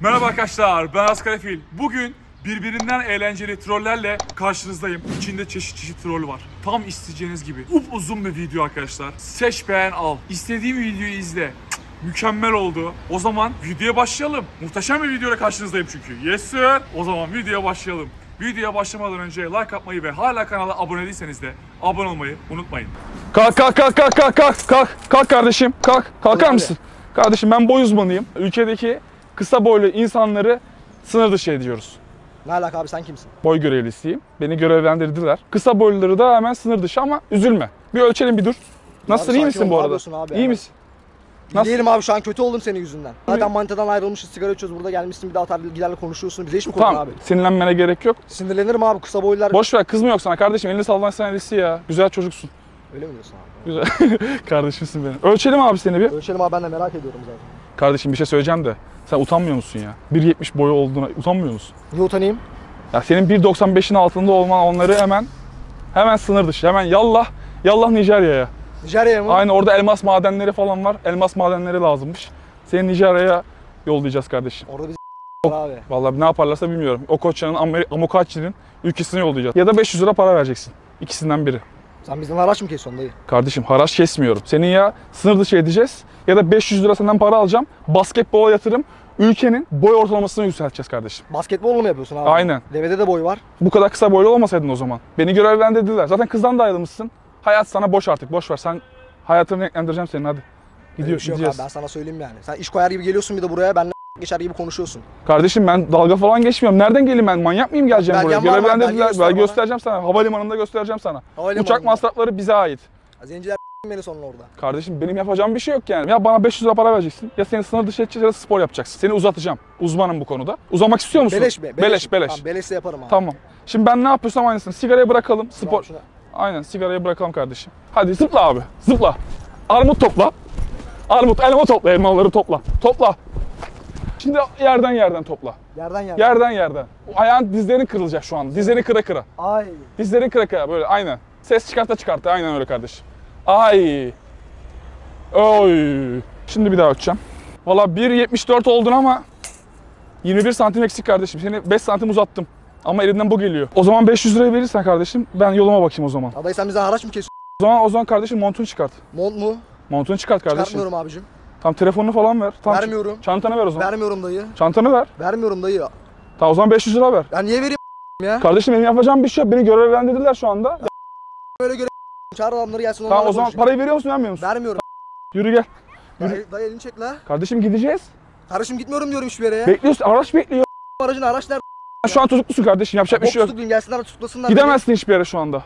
Merhaba arkadaşlar, ben Asgar Efil. Bugün birbirinden eğlenceli trollerle karşınızdayım. İçinde çeşit çeşit troll var. Tam isteyeceğiniz gibi. Upuzun bir video arkadaşlar. Seç beğen al. İstediğim videoyu izle. Cık, Mükemmel oldu. O zaman videoya başlayalım. Muhteşem bir videoyla karşınızdayım çünkü. Yes sir. O zaman videoya başlayalım. Videoya başlamadan önce like atmayı ve hala kanala abone değilseniz de abone olmayı unutmayın. Kalk kalk kalk kalk kalk kalk kalk kalk kardeşim kalk kalkar mısın? Kardeşim ben boy uzmanıyım. Ülkedeki kısa boylu insanları sınır dışı ediyoruz. Ne alaka abi sen kimsin? Boy görevlisiyim. Beni görevlendirdiler. Kısa boyluları da hemen sınır dışı ama üzülme. Bir ölçelim bir dur. Nasılsın Abi iyi misin bu arada? abi iyi ya? misin? Nasıl? Diyelim abi şu an kötü oldum senin yüzünden. Zaten manitadan ayrılmışız, sigara içiyoruz. Burada gelmişsin bir daha giderle konuşuyorsun. Bize iş mi koydun Tamam abi? sinirlenmene gerek yok. Sinirlenirim abi kısa boylular. Boş ver kız mı yok sana kardeşim elini sallan senelisi ya. Güzel çocuksun. Öyle mi diyorsun abi? Güzel. Kardeşimsin benim. Ölçelim abi seni bir. Ölçelim abi ben de merak ediyorum zaten. Kardeşim bir şey söyleyeceğim de. Sen utanmıyor musun ya? 1.70 boyu olduğuna utanmıyor musun? Niye utanayım? Ya senin 1.95'in altında olman onları hemen hemen sınır dışı. Hemen yallah yallah Nijerya'ya. Nijerya'ya mı? Aynı orada elmas madenleri falan var. Elmas madenleri lazımmış. Seni Nijerya'ya yollayacağız kardeşim. Orada biz abi. Vallahi ne yaparlarsa bilmiyorum. O koçyanın Amer- Amokachi'nin ülkesine yollayacağız. Ya da 500 lira para vereceksin. İkisinden biri. Sen bizden haraç mı kesiyorsun dayı? Kardeşim haraç kesmiyorum. Senin ya sınır dışı edeceğiz ya da 500 lira senden para alacağım. Basketbola yatırım. Ülkenin boy ortalamasını yükselteceğiz kardeşim. Basketbol mu yapıyorsun abi? Aynen. Devede de boy var. Bu kadar kısa boylu olmasaydın o zaman. Beni görevlendirdiler. Zaten kızdan da ayrılmışsın. Hayat sana boş artık. Boş ver. Sen hayatını renklendireceğim senin hadi. Öyle Gidiyor, bir şey yok gideceğiz. abi ben sana söyleyeyim yani. Sen iş koyar gibi geliyorsun bir de buraya benle geçer gibi konuşuyorsun. Kardeşim ben dalga falan geçmiyorum. Nereden geleyim ben? Manyak mıyım geleceğim Belgen buraya? var mı? Görevlendirdiler. Belge Ben göster bana. göstereceğim sana. Havalimanında göstereceğim sana. Havalimanında. Uçak masrafları bize ait. Zenciler beni sonra orada. Kardeşim benim yapacağım bir şey yok yani. Ya bana 500 lira para vereceksin. Ya seni sınır dışı edeceğiz ya da spor yapacaksın. Seni uzatacağım. Uzmanım bu konuda. Uzamak istiyor musun? Beleş be. Beleş beleş. Tamam, beleşse yaparım abi. Tamam. Şimdi ben ne yapıyorsam aynısını. Sigarayı bırakalım. Spor. Tamam, şuna- Aynen sigarayı bırakalım kardeşim. Hadi zıpla abi. Zıpla. Armut topla. Armut elma topla. Elmaları topla. Topla. Şimdi yerden yerden topla. Yerden yerden. Yerden yerden. Ayağın dizlerin kırılacak şu an. Dizlerini kıra kıra. Ay. Dizlerin kıra kıra böyle aynen. Ses çıkarta çıkarta aynen öyle kardeşim. Ay. Oy. Şimdi bir daha ölçeceğim. Valla 1.74 oldun ama 21 santim eksik kardeşim. Seni 5 santim uzattım. Ama elimden bu geliyor. O zaman 500 liraya verirsen kardeşim ben yoluma bakayım o zaman. Adayı sen bize haraç mı kesiyorsun? O zaman o zaman kardeşim montunu çıkart. Mont mu? Montunu çıkart kardeşim. Çıkartmıyorum abicim. Tam telefonunu falan ver. Tam Vermiyorum. Çantanı ver o zaman. Vermiyorum dayı. Çantanı ver. Vermiyorum dayı. Tamam o zaman 500 lira ver. Ben niye vereyim ya? Kardeşim benim yapacağım bir şey yok. Beni görevlendirdiler şu anda. Böyle göre çağır adamları gelsin Tamam onlarla o zaman konuşayım. parayı veriyor musun vermiyor musun? Vermiyorum. Yürü gel. Dayı, dayı elini çek la. Kardeşim gideceğiz. Kardeşim gitmiyorum diyorum hiçbir yere ya. Bekliyorsun. Araç bekliyor. Aracın araç nerede? Şu an tutuklusun kardeşim. Yapacak bir Bok şey yok. tutuklayın gelsinler tutuklasınlar. Gidemezsin hiçbir yere şu anda.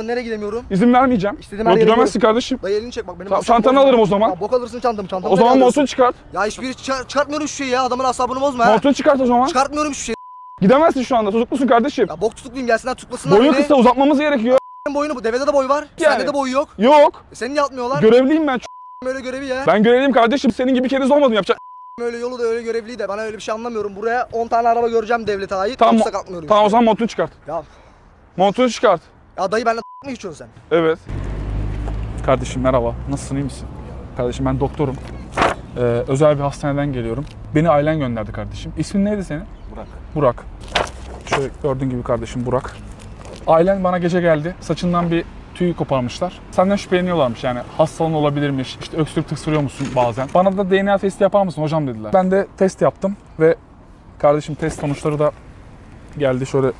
Nereye gidemiyorum? İzin vermeyeceğim. İstediğim her Yok yere gidemezsin kardeşim. Dayı elini çek bak benim Tamam, çantanı bozma. alırım o zaman. Ya bok alırsın çantamı çantamı O zaman montunu çıkart. Ya hiçbir çıkar, çıkartmıyorum hiçbir şey ya adamın asabını bozma ha. Montunu çıkart o zaman. Çıkartmıyorum hiçbir şey. Gidemezsin şu anda. Tutuklusun kardeşim. Ya bok tutuklayın gelsinler tutuklasınlar Boyun beni. kısa uzatmamız gerekiyor. Benim boyunu bu. Devede de boy var. Yani. Sende de boy yok. Yok. E, Seni yapmıyorlar. Görevliyim ben. Öyle görevi ya. Ben görevliyim kardeşim. Senin gibi keriz olmadım yapacak. Öyle yolu da öyle görevliyi de. Bana öyle bir şey anlamıyorum. Buraya 10 tane araba göreceğim devlete ait. Tamam. Kalkmıyorum. Tamam o zaman montunu çıkart. Ya, Montunu çıkart. Ya dayı benimle mı geçiyorsun sen? Evet. Kardeşim merhaba. Nasılsın iyi misin? Kardeşim ben doktorum. Ee, özel bir hastaneden geliyorum. Beni ailen gönderdi kardeşim. İsmin neydi senin? Burak. Burak. Şöyle gördüğün gibi kardeşim Burak. Ailen bana gece geldi. Saçından bir tüy koparmışlar. Senden şüpheleniyorlarmış yani hastalığın olabilirmiş. İşte öksürük tıksırıyor musun bazen. Bana da DNA testi yapar mısın hocam dediler. Ben de test yaptım ve kardeşim test sonuçları da geldi. Şöyle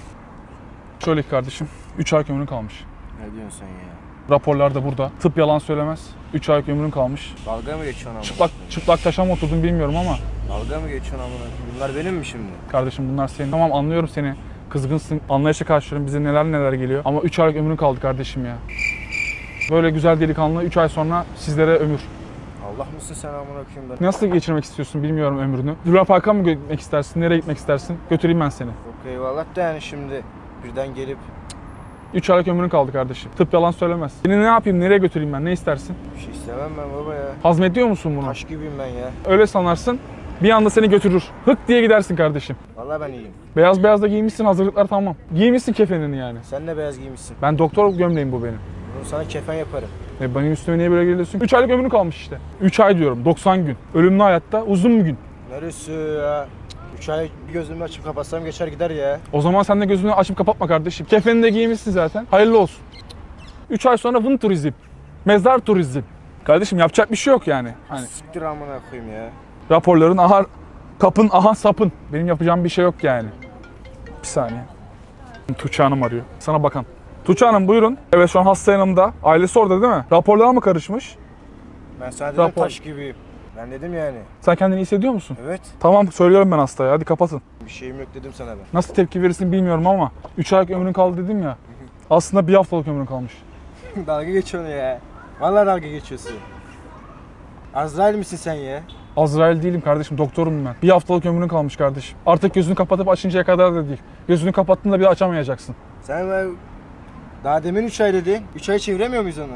şöyle kardeşim 3 ay ömrün kalmış. Ne diyorsun sen ya? Raporlar da burada. Tıp yalan söylemez. 3 ay ömrün kalmış. Dalga mı geçiyorsun amına? Çıplak çıplak taşa mı oturdun bilmiyorum ama Dalga mı geçiyorsun amına? Bunlar benim mi şimdi? kardeşim bunlar senin. Tamam anlıyorum seni. Kızgınsın. Anlayışa karşılıyorum. Bize neler neler geliyor. Ama 3 aylık ömrün kaldı kardeşim ya. Böyle güzel delikanlı 3 ay sonra sizlere ömür. Allah mısın sen amına koyayım ben? Nasıl geçirmek istiyorsun bilmiyorum ömrünü. Luna Park'a mı gitmek istersin? Nereye gitmek istersin? Götüreyim ben seni. Yok eyvallah da yani şimdi birden gelip 3 aylık ömrün kaldı kardeşim. Tıp yalan söylemez. Seni ne yapayım? Nereye götüreyim ben? Ne istersin? bir şey istemem ben baba ya. Hazmediyor musun bunu? Taş gibiyim ben ya. Öyle sanarsın. Bir anda seni götürür. Hık diye gidersin kardeşim. Vallahi ben iyiyim. Beyaz beyaz da giymişsin hazırlıklar tamam. Giymişsin kefenini yani. Sen de beyaz giymişsin. Ben doktor gömleğim bu benim. Bunu sana kefen yaparım. E benim üstüme niye böyle geliyorsun? 3 aylık ömrün kalmış işte. 3 ay diyorum 90 gün. Ölümlü hayatta uzun bir gün. Neresi ya? Bir gözümü açıp kapatsam geçer gider ya. O zaman sen de gözünü açıp kapatma kardeşim. Kefeni de giymişsin zaten. Hayırlı olsun. 3 ay sonra vın turizm. Mezar turizm. Kardeşim yapacak bir şey yok yani. Hani Siktir amına koyayım ya. raporların aha kapın aha sapın. Benim yapacağım bir şey yok yani. Bir saniye. Tuğçe Hanım arıyor. Sana bakan. Tuğçe Hanım buyurun. Evet şu an hasta yanımda. Ailesi orada değil mi? Raporlar mı karışmış? Ben dedim Rapor. taş gibiyim. Ben dedim yani. Sen kendini iyi hissediyor musun? Evet. Tamam söylüyorum ben hastaya. Hadi kapatın. Bir şeyim yok dedim sana ben. Nasıl tepki verirsin bilmiyorum ama 3 aylık ömrün kaldı dedim ya. Aslında bir haftalık ömrün kalmış. dalga geçiyorsun ya. Vallahi dalga geçiyorsun. Azrail misin sen ya? Azrail değilim kardeşim doktorum ben. Bir haftalık ömrün kalmış kardeşim. Artık gözünü kapatıp açıncaya kadar da değil. Gözünü kapattığında bir açamayacaksın. Sen ben... Daha demin 3 ay dedin. 3 ay çeviremiyor muyuz onu?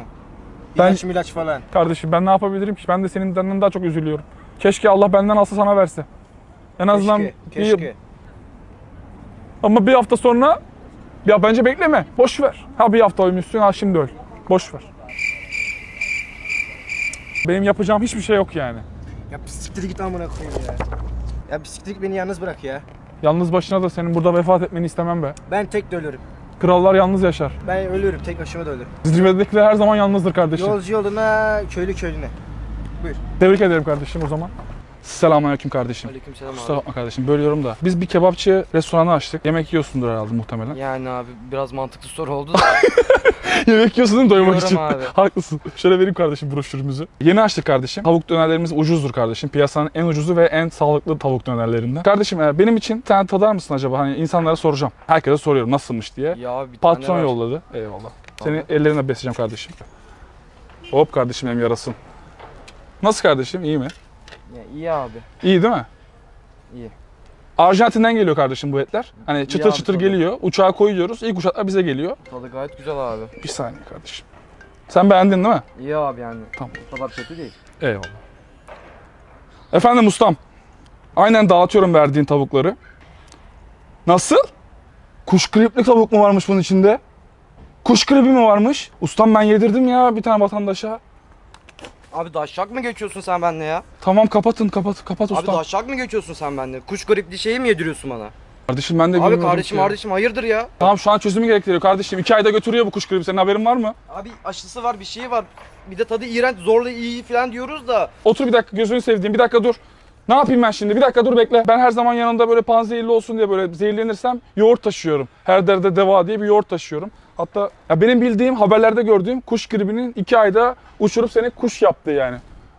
Ben- İlaç milaç falan. Kardeşim ben ne yapabilirim ki? Ben de senin senden daha çok üzülüyorum. Keşke Allah benden alsa sana verse. En azından Keşke. bir- Keşke. ama bir hafta sonra ya bence bekleme. Boş ver. Ha bir hafta ölmüşsün ha şimdi öl. Boş ver. Benim yapacağım hiçbir şey yok yani. Ya bir siktir git amına koyayım ya. Ya bir siktir git beni yalnız bırak ya. Yalnız başına da senin burada vefat etmeni istemem be. Ben tek de ölürüm. Krallar yalnız yaşar. Ben ölürüm. Tek başıma da ölürüm. Zirvedekiler her zaman yalnızdır kardeşim. Yolcu yoluna, köylü köylüne. Tebrik ederim kardeşim o zaman. Selamünaleyküm kardeşim. Aleykümselam Kusura abi. bakma kardeşim bölüyorum da. Biz bir kebapçı restoranı açtık. Yemek yiyorsundur herhalde muhtemelen. Yani abi biraz mantıklı soru oldu da. Yemek yiyorsun değil mi doymak Yiyorum için? abi. Haklısın. Şöyle vereyim kardeşim broşürümüzü. Yeni açtık kardeşim. Tavuk dönerlerimiz ucuzdur kardeşim. Piyasanın en ucuzu ve en sağlıklı tavuk dönerlerinden. Kardeşim e, benim için tane tadar mısın acaba? Hani insanlara soracağım. Herkese soruyorum nasılmış diye. ya bir Patron var. yolladı. Eyvallah. Seni ellerine besleyeceğim kardeşim. Hop kardeşim benim yarasın. Nasıl kardeşim? İyi mi? Ya, iyi abi. İyi değil mi? İyi. Arjantin'den geliyor kardeşim bu etler. Hani çıtır abi, çıtır tabii. geliyor. Uçağa koyuyoruz. İlk uçaklar bize geliyor. Tadı gayet güzel abi. Bir saniye kardeşim. Sen beğendin değil mi? İyi abi yani. Tamam. O kadar kötü değil. Eyvallah. Efendim ustam. Aynen dağıtıyorum verdiğin tavukları. Nasıl? Kuş gripli tavuk mu varmış bunun içinde? Kuş gribi mi varmış? Ustam ben yedirdim ya bir tane vatandaşa. Abi daşşak mı geçiyorsun sen benimle ya? Tamam kapatın kapat kapat Abi ustam. daşşak mı geçiyorsun sen benimle? Kuş gripli şeyi mi yediriyorsun bana? Kardeşim ben de Abi kardeşim ki. kardeşim hayırdır ya? Tamam şu an çözümü gerektiriyor kardeşim. İki ayda götürüyor bu kuş gribi. Senin haberin var mı? Abi aşısı var bir şeyi var. Bir de tadı iğrenç zorla iyi falan diyoruz da. Otur bir dakika gözünü sevdiğim. Bir dakika dur. Ne yapayım ben şimdi? Bir dakika dur bekle. Ben her zaman yanında böyle panzehirli olsun diye böyle zehirlenirsem yoğurt taşıyorum. Her derde deva diye bir yoğurt taşıyorum. Hatta ya benim bildiğim haberlerde gördüğüm kuş gribinin iki ayda uçurup seni kuş yaptı yani.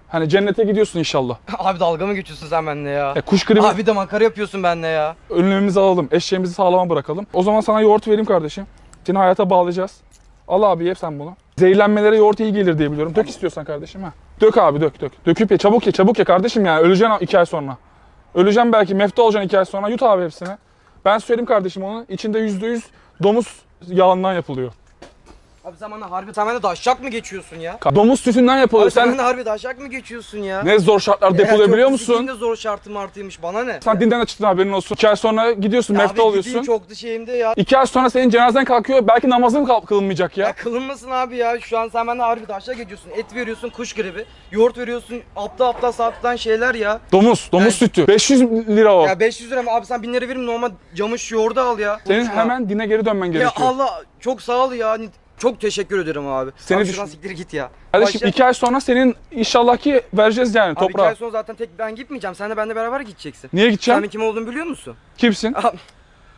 Hani cennete gidiyorsun inşallah. abi dalga mı geçiyorsun sen benimle ya? E, kuş gribi Abi de makara yapıyorsun benimle ya. önlemimizi alalım. Eşeğimizi sağlama bırakalım. O zaman sana yoğurt vereyim kardeşim. Seni hayata bağlayacağız. Al abi ye sen bunu. Zehirlenmelere yoğurt iyi gelir diye biliyorum. Dök istiyorsan kardeşim ha. Dök abi dök dök. Döküp ye çabuk ye çabuk ye kardeşim yani. Öleceksin iki ay sonra. Öleceğim belki mefta olacaksın iki ay sonra. Yut abi hepsini. Ben söyleyeyim kardeşim onu. İçinde yüzde yüz domuz yağından yapılıyor. Abi bana harbi bana daşşak mı geçiyorsun ya? Domuz sütünden yapılıyor. Abi sen bana harbi daşşak mı geçiyorsun ya? ne zor şartlarda yapılıyor Ya biliyor çok musun? sikinde zor şartı martıymış bana ne? Sen dinden de çıktın haberin olsun. İki ay sonra gidiyorsun Ya mefta abi oluyorsun. gideyim çok da şeyimde ya. İki ay sonra senin cenazen kalkıyor. Belki namazın kal- kılınmayacak Ya ya. kılınmasın abi ya. Şu an sen harbi daşşak geçiyorsun. Et veriyorsun kuş gribi. Yoğurt veriyorsun. Aptal aptal saptan şeyler ya. Domuz, domuz sütü. 500 lira o. Ya 500 lira mı? Abi sen 1000 lira verim normal camış yoğurdu al ya. Senin Konuşma. hemen dine geri dönmen Ya gerekiyor. Allah çok sağ ol ya. Hani Çok teşekkür ederim abi. Seni abi düşün- şuradan siktir git ya. Kardeşim Başla- iki ay sonra senin inşallah ki vereceğiz yani Abi iki toprağa. ay sonra zaten tek ben gitmeyeceğim. Sen de benimle beraber gideceksin. Niye Sen gideceğim? benim kim olduğumu biliyor musun? Kimsin? Abi,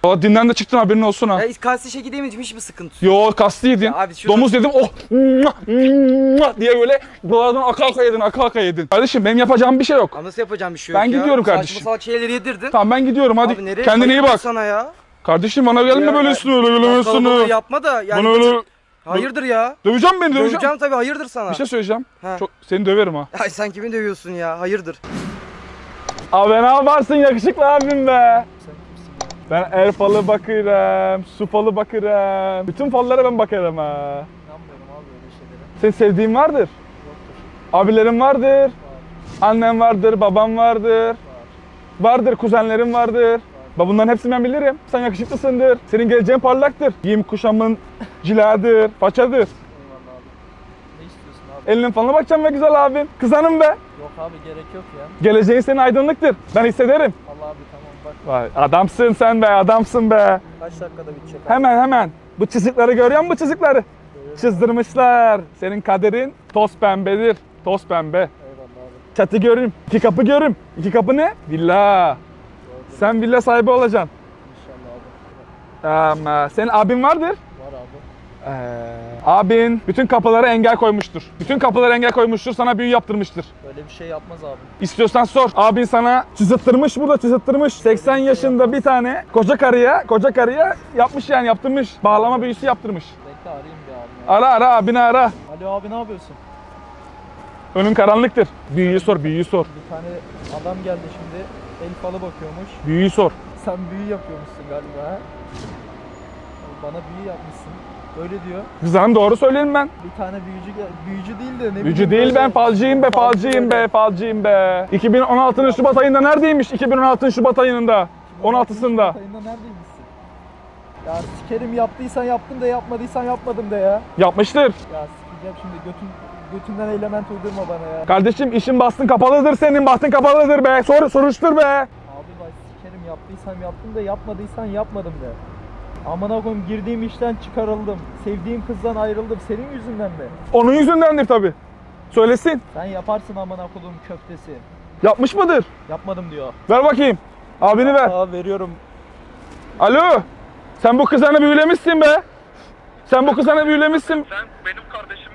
Valla dinden de çıktın haberin olsun ha. ya kalsişe gidemeyeceğim hiçbir sıkıntı yok. Yo kastlıydın. Ya abi şurada- Domuz dedim oh mua, mua diye böyle buralardan aka aka yedin aka aka yedin. Kardeşim benim yapacağım bir şey yok. Abi nasıl yapacağım bir şey Ben yok ya? gidiyorum kardeşim. Saçma salak şeyleri yedirdin. Tamam ben gidiyorum hadi. Abi nereye Kendine iyi bak. sana ya. Kardeşim bana gelme Ya, böyle üstüne öyle öyle Kalabalığı üstüne. yapma da yani. Bana öyle Hayırdır ya? döveceğim beni döveceğim. Döveceğim tabii hayırdır sana. Bir şey söyleyeceğim. Ha. Çok seni döverim ha. Ay sen kimi dövüyorsun ya? Hayırdır? Abi ne yaparsın yakışıklı abim be. Ben er falı bakırım, su falı bakırım. Bütün fallara ben bakarım ha. İnanmıyorum abi öyle şeylere. Senin sevdiğin vardır. Abilerin vardır. Annen vardır, babam vardır. Vardır, kuzenlerim vardır. Ba bunların hepsini ben bilirim. Sen yakışıklısındır. Senin geleceğin parlaktır. Giyim kuşamın ciladır, façadır. Ne istiyorsun Elinin falına bakacağım be güzel abim. Kızanım be. Yok abi gerek yok ya. Geleceğin senin aydınlıktır. Ben hissederim. Allah abi tamam bak Vay adamsın sen be adamsın be. kaç dakikada bitecek abi. Hemen hemen. Bu çizikleri görüyor musun bu çizikleri? Çizdirmişler. Senin kaderin toz pembedir. Toz pembe. Eyvallah abi. Çatı görüm. iki kapı görüm. İki kapı ne? Villa. Sen villa sahibi olacaksın. İnşallah abi. Ama senin abin vardır. Var abi. Ee, abin bütün kapılara engel koymuştur. Bütün kapılara engel koymuştur. Sana büyü yaptırmıştır. Böyle bir şey yapmaz abi. İstiyorsan sor. Abin sana çizittirmiş burada çizittirmiş. 80 yaşında bir tane koca karıya, koca karıya yapmış yani yaptırmış. Bağlama büyüsü yaptırmış. Bekle arayayım bir abi. Ara ara abini ara. Alo abi ne yapıyorsun? Önün karanlıktır. Büyüyü sor, büyüyü sor. Bir tane adam geldi şimdi. El falı bakıyormuş. Büyüyü sor. Sen büyü yapıyormuşsun galiba ha? Bana büyü yapmışsın. Öyle diyor. Kızım doğru söylerim ben. Bir tane büyücü gel- büyücü değil de ne Büyücü değil ben, falcıyım be, Falcı falcıyım be, falcıyım be. 2016'nın Şubat ayında neredeymiş? 2016'nın Şubat ayında. 16'sında. Ayında neredeymişsin? Ya sikerim yaptıysan yaptım da yapmadıysan yapmadım da ya. Yapmıştır. Ya sikeceğim şimdi götün, götünden element uydurma bana ya. Kardeşim işin bastın kapalıdır senin, bahtın kapalıdır be. Sor, soruştur be. Abi bak sikerim yaptıysam yaptım da yapmadıysan yapmadım de. Amına koyayım girdiğim işten çıkarıldım. Sevdiğim kızdan ayrıldım. Senin yüzünden mi? Onun yüzündendir tabi. Söylesin. Sen yaparsın amına koyduğum köftesi. Yapmış mıdır? Yapmadım diyor. Ver bakayım. Abini ver. Aa veriyorum. Alo. Sen bu kızanı büyülemişsin be. Sen bu kızanı büyülemişsin. Sen benim utanmıyorsun.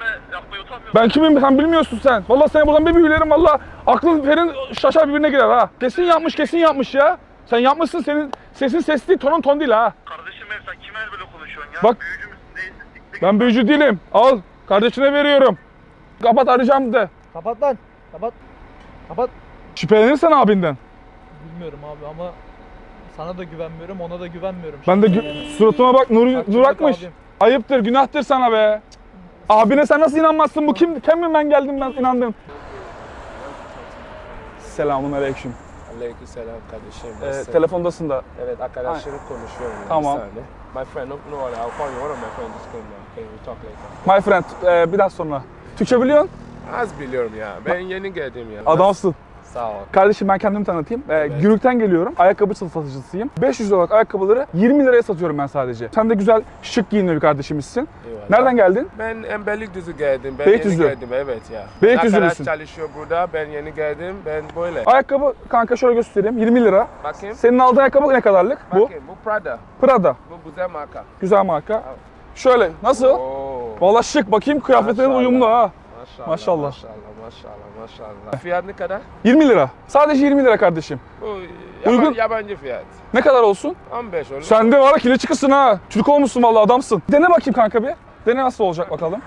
Ben kimim sen bilmiyorsun sen. Vallahi seni buradan bir büyülerim valla. Aklın ferin şaşar birbirine girer ha. Kesin yapmış kesin yapmış ya. Sen yapmışsın senin sesin ses değil tonun ton değil ha. Kardeşim ev sen kime böyle konuşuyorsun ya? Bak. Büyücü müsün değilsin? Siktir Ben büyücü değilim. Al kardeşine veriyorum. Kapat arayacağım de. Kapat lan. Kapat. Kapat. Şüphelenirsen abinden. Bilmiyorum abi ama sana da güvenmiyorum, ona da güvenmiyorum. Ben de gü- suratıma bak nur, Bak, nur akmış. abim. Ayıptır günahtır sana be. Abine sen nasıl inanmazsın bu kim? Kim mi ben geldim ben inandım. Selamun aleyküm. Aleykümselam kardeşim. Ee, telefondasın da. Evet arkadaşlarım konuşuyorum. Tamam. My friend, no, no I'll call you. One of my friends came now. Okay, we'll talk later. My friend e, bir daha sonra. Türkçe biliyorsun? Az biliyorum ya. Ben yeni geldim ya. Adamsın. Sağ ol. Kardeşim ben kendimi tanıtayım. Ee, Gürük'ten geliyorum. Ayakkabı satıcısıyım. 500 liralık ayakkabıları 20 liraya satıyorum ben sadece. Sen de güzel şık giyinli bir kardeşimizsin. Eyvallah. Nereden geldin? Ben en Beylikdüzü geldim. Ben Beylikdüzü. yeni geldim. Evet ya. Beylikdüzülüsün. Çalışıyor burada. Ben yeni geldim. Ben böyle. Ayakkabı kanka şöyle göstereyim 20 lira. Bakayım. Senin aldığın ayakkabı ne kadarlık? Bu. Bakayım. Bu Prada. Prada. Bu güzel marka. Güzel marka. Şöyle nasıl? Oo. Vallahi şık bakayım kıyafetlerin uyumlu ha. Maşallah. Maşallah. Maşallah. Maşallah. Fiyat ne kadar? 20 lira. Sadece 20 lira kardeşim. Bu yaban, Uygun. yabancı fiyat. Ne kadar olsun? 15 olur. Sen de var kile çıkısın ha. Türk olmuşsun vallahi adamsın. Dene bakayım kanka bir. Dene nasıl olacak bakalım.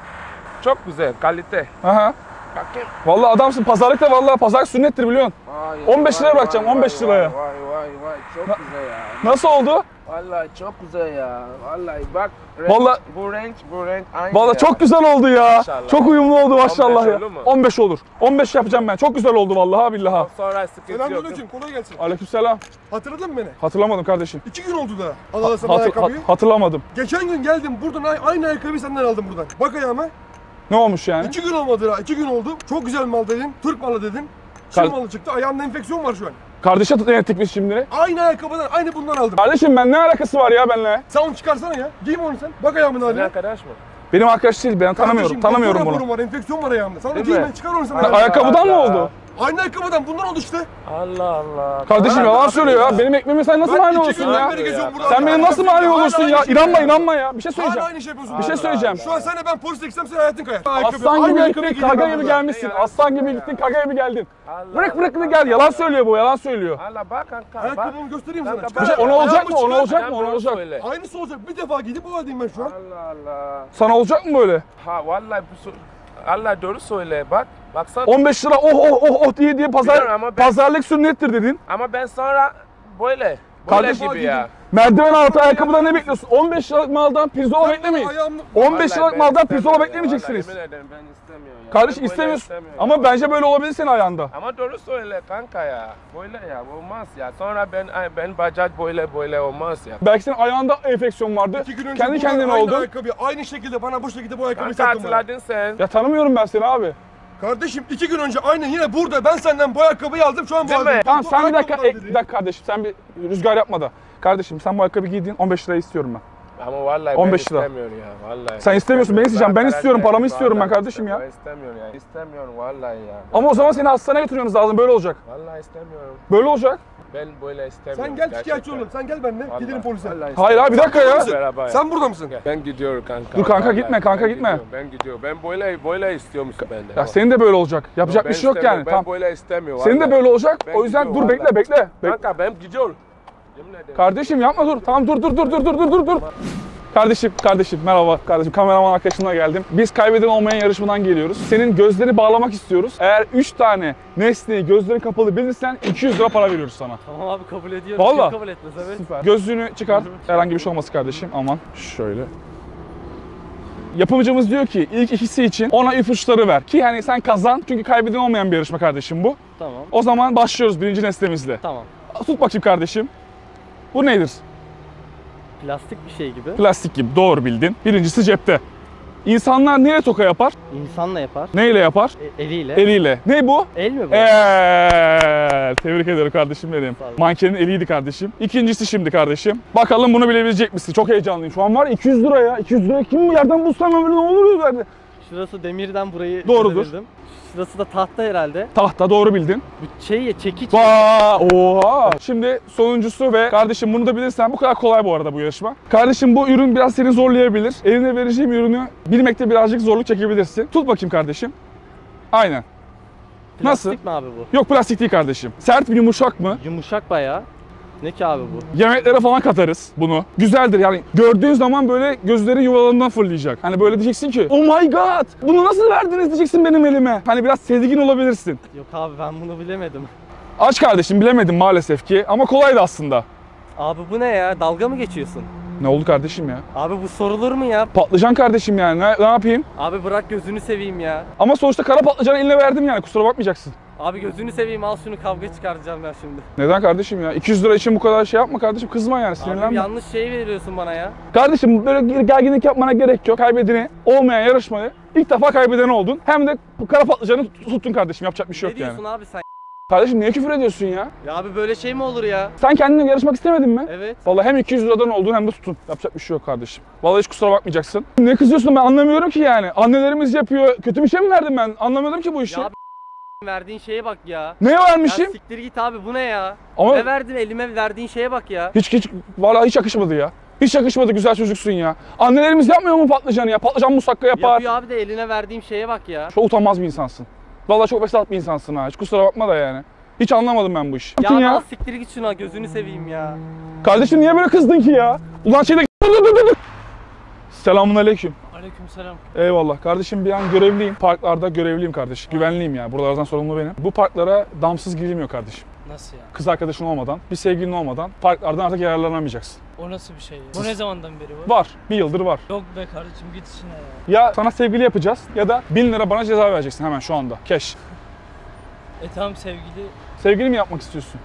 Çok güzel. Kalite. Aha. Bakayım. Vallahi adamsın. Pazarlık da vallahi pazar sünnettir biliyorsun. Vay, 15 liraya bırakacağım, vay, 15 vay, liraya. Vay vay vay çok güzel ya. Nasıl oldu? Vallahi çok güzel ya. Vallahi bak. Vallahi- bu renk bu renk aynı. Vallahi ya. çok güzel oldu ya. Maşallah. Çok uyumlu oldu maşallah 15 ya. olur mu? 15 olur. 15 yapacağım ben. Çok güzel oldu vallahi billahi. Sonra sıkıntı yok. Selamünaleyküm, kolay gelsin. Aleykümselam. Hatırladın mı beni? Hatırlamadım kardeşim. İki gün oldu da. Al al sana Hatır- ayakkabıyı. ha- hatırlamadım. Geçen gün geldim buradan ay- aynı ayakkabıyı senden aldım buradan. Bak ayağıma. Ne olmuş yani? İki gün olmadı ha. iki gün oldu. Çok güzel mal dedin. Türk malı dedin. Çin Kar- malı çıktı. Ayağımda enfeksiyon var şu an. Kardeşe denettik biz şimdi. Aynı ayakkabıdan aynı bundan aldım. Kardeşim ben ne alakası var ya benimle? Sen onu çıkarsana ya. Giyme onu sen. Bak ayağımın Senin haline. arkadaş mı? Benim arkadaş değil. Ben tanımıyorum. Kardeşim, Tanımıyorum bunu. var. Enfeksiyon var ayağımda. Sen onu Değil giyme. mi? Çıkar onu sen ayakkabıdan mı oldu? Aynı ayakkabıdan bundan oldu işte. Allah Allah. Kardeşim yalan söylüyor ya. Benim ekmeğime sen nasıl mani günden ya? Sen benim nasıl mani olursun ya? İnanma inanma ya. Bir şey söyleyeceğim. aynı şey yapıyorsun. Bir şey söyleyeceğim. Şu an sen de ben polis eksem sen hayatın kayar. Aslan gibi gittin, karga gibi gelmişsin. Aslan gibi gittin, karga gibi geldin. Bırak bırak Allah. gel. Yalan söylüyor bu, yalan söylüyor. Allah bak kanka bak. Ayakkabımı göstereyim sana. Şey, ona olacak mı? Ona olacak mı? Ona olacak. Aynısı olacak. Bir defa gidip bu haldeyim ben şu an. Allah Allah. Sana olacak mı böyle? Ha vallahi bu Allah doğru söyle bak. Baksana. 15 lira oh oh oh oh diye diye pazar Biliyorum ama ben- pazarlık sünnettir dedin. Ama ben sonra böyle. Böyle Kardeşim- gibi ya. Merdiven altı ayakkabıda ne bekliyorsun? 15 liralık maldan pirzola beklemeyin. 15 liralık maldan pirzola beklemeyeceksiniz. Yemin ederim ben istemiyorum ya. Kardeş Ben böyle istemiyorsun. istemiyorum Ama bence böyle olabilir senin ayağında. Ama doğru söyle kanka ya. Böyle ya olmaz ya. Sonra ben ben bacak böyle böyle olmaz ya. Belki senin ayağında enfeksiyon vardı. İki gün önce Kendi kendine aynı oldu. ayakkabı, aynı şekilde bana bu şekilde bu ayakkabıyı Kanka sattın bana. hatırladın sen. Ya tanımıyorum ben seni abi. Kardeşim iki gün önce aynen yine burada ben senden bu ayakkabıyı aldım şu an bu Değil mi? ayakkabıyı. Tamam Bu sen bir dakika, ayakkabıdan e, dedi. bir dakika kardeşim sen bir rüzgar yapma da. Kardeşim sen bu ayakkabı giydin 15 liraya istiyorum ben. Ama vallahi 15 ben lira. istemiyorum ya. Vallahi. Sen istemiyorsun, ben isteyeceğim. Ben istiyorum, paramı istiyorum ben kardeşim ya. Ben istemiyorum ya. İstemiyorum vallahi ya. Ama o zaman seni hastaneye götürmemiz lazım böyle olacak. Vallahi istemiyorum. Böyle olacak. Ben böyle istemiyorum. Sen gel şikayetçi olalım. Sen gel benimle. Vallahi- Gidelim polise. vallahi Hayır abi bir dakika ya. Beraber. Sen burada mısın? Ben gidiyorum kanka. Dur kanka, Vallahi gitme, kanka, ben gitme. gidiyorum, Ben gidiyorum. Ben böyle böyle istiyormuşsun benden. Ya senin de böyle olacak. Yapacak Ben bir şey yok yani. Ben Tamam. böyle istemiyorum. Senin de böyle olacak. Ben O yüzden dur bekle bekle. Bek- Kanka ben gidiyorum. Kardeşim yapma dur. Tamam dur dur dur dur dur dur dur dur. Kardeşim, kardeşim merhaba kardeşim. Kameraman arkadaşımla geldim. Biz kaybeden olmayan yarışmadan geliyoruz. Senin gözlerini bağlamak istiyoruz. Eğer 3 tane nesneyi gözlerin kapalı bilirsen 200 lira para veriyoruz sana. Tamam abi kabul ediyorum. Vallahi. Kim kabul etmez evet. Süper. Gözlüğünü çıkart. Herhangi bir şey olması kardeşim. Aman. Şöyle. Yapımcımız diyor ki ilk ikisi için ona ipuçları ver. Ki yani sen kazan. Çünkü kaybeden olmayan bir yarışma kardeşim bu. Tamam. O zaman başlıyoruz birinci nesnemizle. Tamam. Tut bakayım kardeşim. Bu nedir? Plastik bir şey gibi. Plastik gibi. Doğru bildin. Birincisi cepte. İnsanlar neyle toka yapar? İnsanla yapar. Neyle yapar? E- eliyle. Eliyle. Ne bu? El mi bu? Eee, tebrik ederim kardeşim benim. Mankenin eliydi kardeşim. İkincisi şimdi kardeşim. Bakalım bunu bilebilecek misin? Çok heyecanlıyım. Şu an var ya 200 lira ya. 200 lira kim bu yerden bulsam ömrü ne olur yani. Şurası demirden burayı Doğrudur. Şurası da tahta herhalde. Tahta doğru bildin. Şey çekiç. Vaa, oha. Şimdi sonuncusu ve kardeşim bunu da bilirsen bu kadar kolay bu arada bu yarışma. Kardeşim bu ürün biraz seni zorlayabilir. Eline vereceğim ürünü bilmekte birazcık zorluk çekebilirsin. Tut bakayım kardeşim. Aynen. Nasıl? Plastik mi abi bu? Yok plastik değil kardeşim. Sert mi yumuşak mı? Yumuşak bayağı. Ne ki abi bu? Yemeklere falan katarız bunu. Güzeldir yani gördüğün zaman böyle gözleri yuvalarından fırlayacak. Hani böyle diyeceksin ki oh my god bunu nasıl verdiniz diyeceksin benim elime. Hani biraz sevgin olabilirsin. Yok abi ben bunu bilemedim. Aç kardeşim bilemedim maalesef ki ama kolaydı aslında. Abi bu ne ya? Dalga mı geçiyorsun? Ne oldu kardeşim ya? Abi bu sorulur mu ya? Patlıcan kardeşim yani ne, ne yapayım? Abi bırak gözünü seveyim ya. Ama sonuçta kara patlıcanı eline verdim yani kusura bakmayacaksın. Abi gözünü seveyim al şunu kavga çıkaracağım ben şimdi. Neden kardeşim ya? 200 lira için bu kadar şey yapma kardeşim kızma yani Abi sinirlenme. yanlış şey veriyorsun bana ya. Kardeşim böyle gerginlik yapmana gerek yok. Kaybedeni olmayan yarışmayı ilk defa kaybeden oldun. Hem de kara patlıcanı tuttun kardeşim yapacak bir şey ne yok yani. diyorsun abi sen? Kardeşim niye küfür ediyorsun ya? Ya abi böyle şey mi olur ya? Sen kendinle yarışmak istemedin mi? Evet. Vallahi hem 200 liradan oldun hem de tutun. Yapacak bir şey yok kardeşim. Vallahi hiç kusura bakmayacaksın. Ne kızıyorsun ben anlamıyorum ki yani. Annelerimiz yapıyor. Kötü bir şey mi verdim ben? Anlamadım ki bu işi. Ya verdiğin şeye bak ya. Neye Ya vermişim? siktir git abi bu ne ya? Ama Ne verdin elime verdiğin şeye bak ya. hiç hiç vallahi hiç yakışmadı ya. Hiç yakışmadı güzel çocuksun ya. Annelerimiz yapmıyor mu patlıcanı ya? Patlıcan musakka yapar. Yapıyor abi de eline verdiğim şeye bak ya. Çok utanmaz bir insansın. Vallahi çok vesat bir insansın ha. Hiç kusura bakma da yani. Hiç anlamadım ben bu işi. Ya, ya. al siktir git şuna gözünü seveyim ya. Kardeşim niye böyle kızdın ki ya? Ulan şeyde. Selamun aleyküm. Aleykümselam. Eyvallah. Kardeşim bir an görevliyim. Parklarda görevliyim kardeşim. Güvenliyim ya. Buralardan sorumlu benim. Bu parklara damsız girilmiyor kardeşim. Nasıl ya? Kız arkadaşın olmadan, bir sevgilin olmadan parklardan artık yararlanamayacaksın. O nasıl bir şey ya? Bu ne zamandan beri var? Var. Bir yıldır var. Yok be kardeşim git işine ya. Ya sana sevgili yapacağız ya da 1000 lira bana ceza vereceksin hemen şu anda. Cash. E tamam sevgili. Sevgili mi yapmak istiyorsun?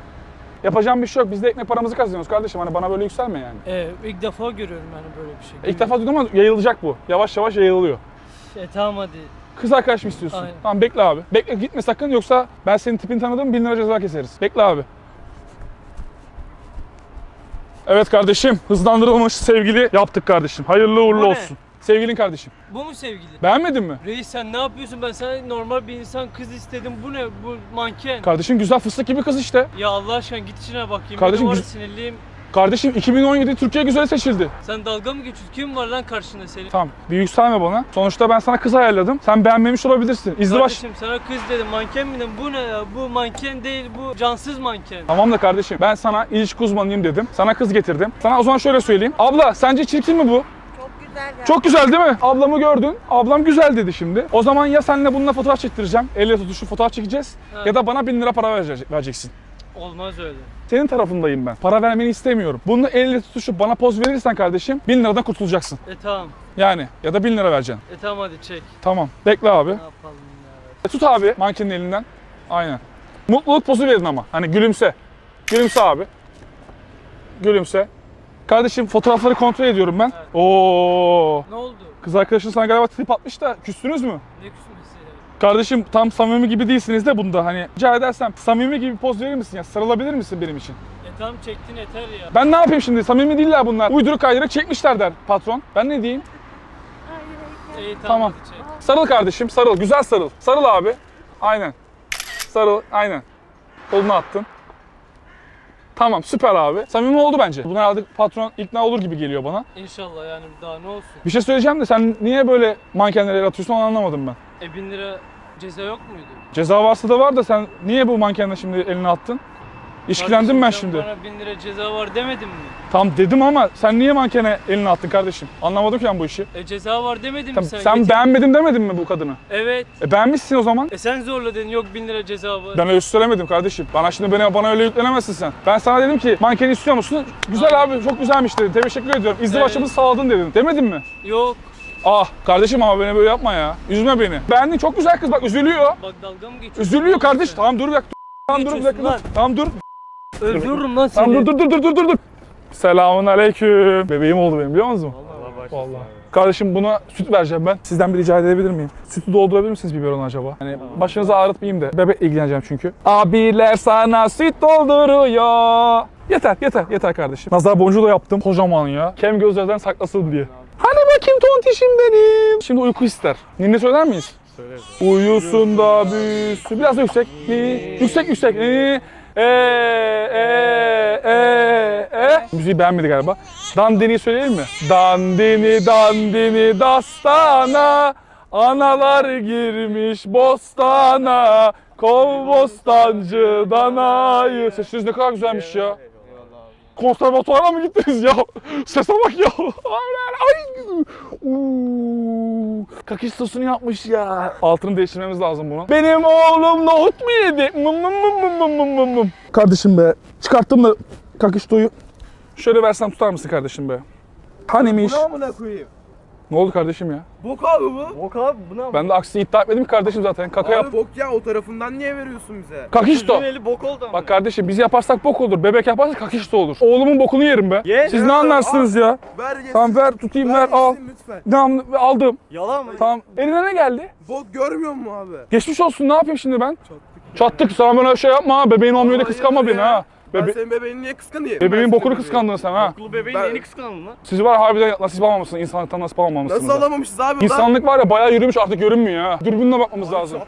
Yapacağım bir şey yok. Biz de ekmek paramızı kazanıyoruz kardeşim. Hani bana böyle yükselme yani. E, ilk defa görüyorum yani böyle bir şey. İlk defa duydum ama yayılacak bu. Yavaş yavaş yayılıyor. E tamam hadi. Kız arkadaş mı istiyorsun? Aynen. Tamam bekle abi. Bekle gitme sakın yoksa ben senin tipini tanıdım 1000 lira ceza keseriz. Bekle abi. Evet kardeşim hızlandırılmış sevgili yaptık kardeşim. Hayırlı uğurlu olsun. Sevgilin kardeşim. Bu mu sevgili? Beğenmedin mi? Reis sen ne yapıyorsun? Ben sana normal bir insan kız istedim. Bu ne? Bu manken. Kardeşim güzel fıstık gibi kız işte. ya Allah aşkına git işine bakayım. Kardeşim Kardeşim var güz- sinirliyim. Kardeşim 2017 Türkiye güzeli seçildi. Sen dalga mı geçiyorsun? Kim var lan karşında senin? Tamam bir yükselme bana. Sonuçta ben sana kız ayarladım. Sen beğenmemiş olabilirsin. İzdivaç. Kardeşim sana kız dedim. Manken mi dedim? Bu ne ya? Bu manken değil. Bu cansız manken. Tamam da kardeşim ben sana ilişki uzmanıyım dedim. Sana kız getirdim. Sana o zaman şöyle söyleyeyim. Abla sence çirkin mi bu? Çok güzel ya. Çok güzel değil mi? Ablamı gördün. Ablam güzel dedi şimdi. O zaman ya seninle bununla fotoğraf çektireceğim. Elle tutuşup fotoğraf çekeceğiz. Ha. Ya da bana bin lira para verecek- vereceksin. Olmaz öyle. Senin tarafındayım ben. Para vermeni istemiyorum. Bunu elle tutuşup bana poz verirsen kardeşim 1000 liradan kurtulacaksın. E tamam. Yani ya da 1000 lira vereceksin. E tamam hadi çek. Tamam. Bekle abi. Ne yapalım ya. E, Tut abi mankenin elinden. Aynen. Mutluluk pozu verin ama. Hani gülümse. Gülümse abi. Gülümse. Kardeşim fotoğrafları kontrol ediyorum ben. Oo. Ne oldu? Kız arkadaşın sana galiba trip atmış da küstünüz mü? Ne küsmesi? Kardeşim tam samimi gibi değilsiniz de bunda hani rica edersem samimi gibi poz verir misin ya? Sarılabilir misin benim için? E tamam çektin yeter ya. Ben ne yapayım şimdi? Samimi değiller bunlar. Uyduruk kaydırık çekmişler der patron. Ben ne diyeyim? İyi tamam, Tamam. hadi çek. Sarıl kardeşim sarıl. Güzel sarıl. Sarıl abi. Aynen. Sarıl. Aynen. Kolunu attın. Tamam süper abi. Samimi oldu bence. Buna herhalde patron ikna olur gibi geliyor bana. İnşallah yani daha ne olsun. Bir şey söyleyeceğim de sen niye böyle mankenlere el atıyorsun onu anlamadım ben. E bin lira ceza yok muydu? Ceza varsa da var da sen niye bu mankenle şimdi elini attın? İşkilendim ben Kardeşim, şimdi. Bana bin lira ceza var demedin mi? Tam dedim ama sen niye mankene elini attın kardeşim? Anlamadım ki ben bu işi. E ceza var demedin Tam- mi sen? sen Getir- beğenmedin demedin mi bu kadını? Evet. E beğenmişsin o zaman. E sen zorladın yok bin lira ceza var. Ben öyle söylemedim kardeşim. Bana şimdi bana, bana öyle yüklenemezsin sen. Ben sana dedim ki mankeni istiyor musun? Güzel abi çok güzelmiş dedim. Teşekkür ediyorum. İzdivaçımızı sağladın dedim. Demedin mi? Yok. Ah kardeşim ama beni böyle yapma ya. Üzme beni. Beğendin çok güzel kız bak üzülüyor. Bak dalga mı geçiyorsun? Üzülüyor oğlum kardeş. sen? Tamam dur bir dakika. Tamam dur bir dakika. Tamam dur. Öldürürüm lan seni. Tamam dur dur dur dur dur dur. Selamun aleyküm. Bebeğim oldu benim biliyor musun? Vallahi. Kardeşim buna süt vereceğim ben. Sizden bir rica edebilir miyim? Sütü doldurabilir misiniz biberona acaba? Hani başınızı ağrıtmayayım da. Bebek ilgileneceğim çünkü. Abiler sana süt dolduruyor. Yeter yeter yeter kardeşim. Nazar boncuğu da yaptım. Kocaman ya. Kem gözlerden saklasın diye. Hani bakayım tontişim benim. Şimdi uyku ister. Ninni söyler miyiz? Uyusun da büyüsün. Biraz da yüksek. Ni. Yüksek yüksek. Ni. E, e, e, e. Müziği beğenmedi galiba. Dandini söyleyelim mi? Dandini dandini dastana. Analar girmiş bostana. Kov bostancı danayı. Sesiniz ne kadar güzelmiş ya. Konservatuara mı gittiniz ya? Sese bak ya. Ay. Uuu. Kakış sosunu yapmış ya. Altını değiştirmemiz lazım bunu. Benim oğlum nohut mu yedi? Mım mım mım mım mım mım mım. Kardeşim be. Çıkarttım da kakış toyu. Şöyle versem tutar mısın kardeşim be? Hanimiş. Bu ne amına koyayım? Ne oldu kardeşim ya? Bok abi bu. Bok abi bu ne Ben de aksini iddia etmedim ki kardeşim zaten. Kaka yap. Abi bok ya o tarafından niye veriyorsun bize? Kakişto. Eli bok oldu ama. Bak kardeşim biz yaparsak bok olur. Bebek yaparsak kakişto olur. Oğlumun bokunu yerim be. Ye. Siz ne anlarsınız ya? Ver yesin. Tamam ver tutayım ver, al. yesin lütfen. Tamam aldım. Yalan mı? Tamam. Eline ne geldi? Bok görmüyor musun abi? Geçmiş olsun ne yapayım şimdi ben? Çattık. Sen bana şey yapma ha. Bebeğin olmuyor da Hayır kıskanma ya. beni ha. Ben Bebe senin bebeğini niye kıskanayım? bebeğin Ben bokunu senin kıskandın sen ha. Okulu bebeğin Ben- yeni kıskandın lan. Siz var harbiden nasip almamışsınız. İnsanlıktan nasip almamışsınız. Nasıl alamamışız abi? Lan- İnsanlık var ya bayağı yürümüş artık görünmüyor ha. Dürbünle bakmamız lazım.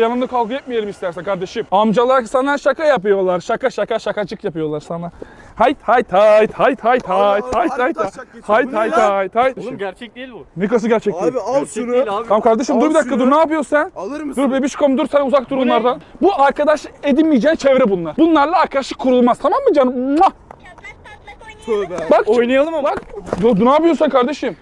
Yanında kavga etmeyelim istersen kardeşim. Amcalar sana şaka yapıyorlar. Şaka şaka şakacık yapıyorlar sana. Hayt hayt hayt hayt hayt hayt hayt hayt hayt hayt lan? hayt hayt. Oğlum gerçek değil bu. Nikası gerçek değil. Abi al Gerçek şunu. değil abi. Tamam kardeşim dur bir dakika şunu. dur ne yapıyorsun sen? Alır mısın? Dur bebişkom dur sen uzak dur onlardan. Bu arkadaş edinmeyeceğin çevre bunlar. Bunlarla arkadaşlık kurulmaz tamam mı canım? Muah! Tövbe. Bak oynayalım ama. Bak. Dur, dur ne yapıyorsun sen kardeşim?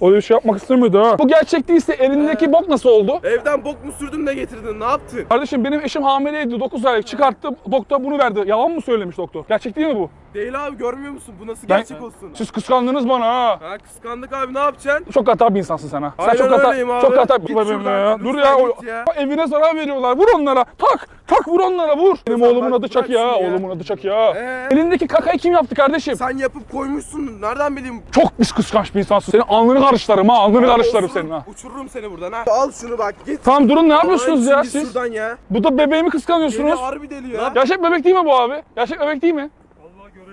Öyle bir şey yapmak istemiyordu ha. Bu gerçek değilse elindeki bok nasıl oldu? Evden bok mu sürdün ne getirdin? Ne yaptın? Kardeşim benim eşim hamileydi 9 aylık çıkarttı doktor bunu verdi. Yalan mı söylemiş doktor? Gerçek değil mi bu? Değil abi görmüyor musun? Bu nasıl Ben- gerçek olsun? Siz kıskandınız bana ha. Ha kıskandık abi ne yapacaksın? Çok hata bir insansın sen ha. Sen çok hata, abi. çok hata Dur şuradan, ya. Dur ya. o- ya. Evine zarar veriyorlar. Vur onlara. Tak. Tak vur onlara vur. Benim Lütfen oğlumun adı bırak ya. ya. Oğlumun adı Çaki ya. Ee? Elindeki kakayı kim yaptı kardeşim? Sen yapıp koymuşsun. Nereden bileyim? Çok pis kıskanç bir insansın. Senin alnını karışlarım ha. Alnını karışlarım Olsun, senin ha. Uçururum seni buradan ha. Al şunu bak git. Tamam durun ne yapıyorsunuz Aman ya siz? Şuradan ya. Bu da bebeğimi kıskanıyorsunuz. harbi deli ya. Gerçek bebek değil mi bu abi? Gerçek bebek değil mi?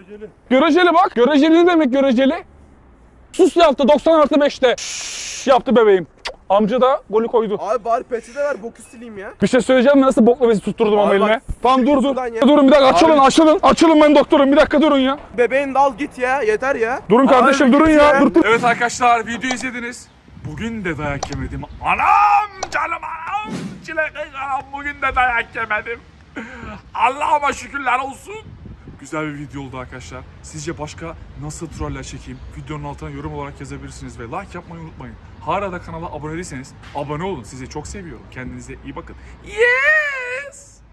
Göreceli. Göreceli bak. Göreceli ne demek göreceli? Sus yaptı 90 artı 5'te. Şşş yaptı bebeğim. Amca da golü koydu. Abi bari peçete ver boku sileyim ya. Bir şey söyleyeceğim mi? Nasıl bokla bezi tutturdum ama eline. Tamam dur dur. Durun bir dakika açılın açılın. Açılın ben doktorum. Bir dakika durun ya. Bebeğini de al git ya. Yeter ya. Durun kardeşim Abi durun ya. Dur dur. Evet arkadaşlar video izlediniz. Bugün de dayak yemedim. Anam canım anam. Çilek anam bugün de dayak yemedim. Allah'ıma şükürler olsun. Güzel bir video oldu arkadaşlar. Sizce başka nasıl troller çekeyim? Videonun altına yorum olarak yazabilirsiniz ve like yapmayı unutmayın. Hala da kanala abone değilseniz abone olun. Sizi çok seviyorum. Kendinize iyi bakın. Yes!